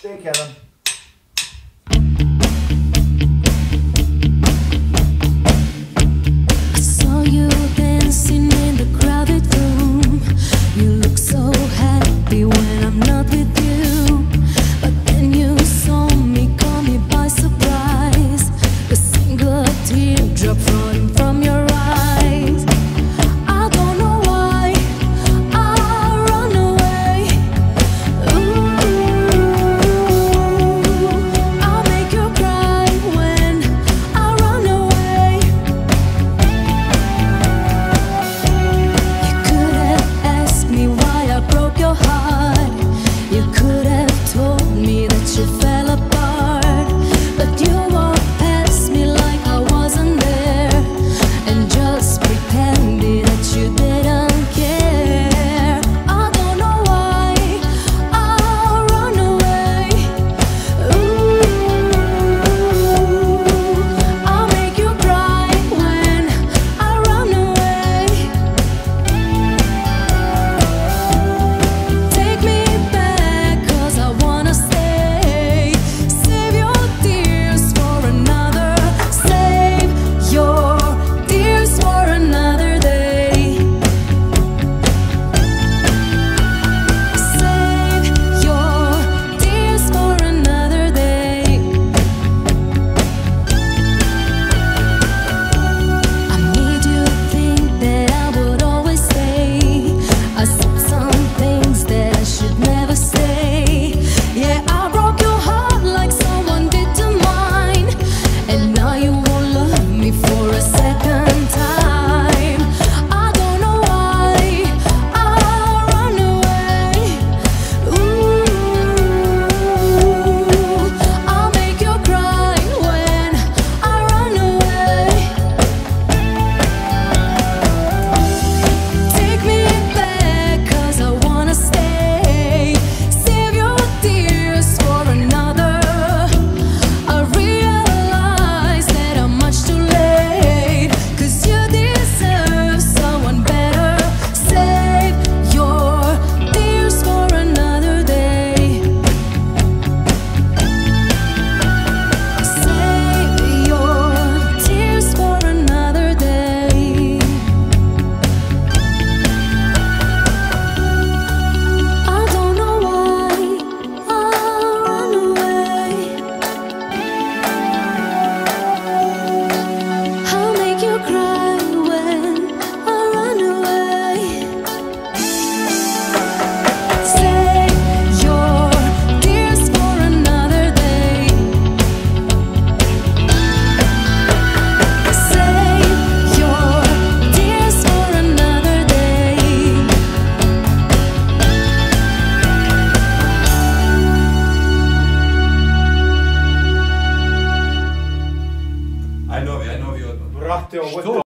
Stay, Kevin. 对我我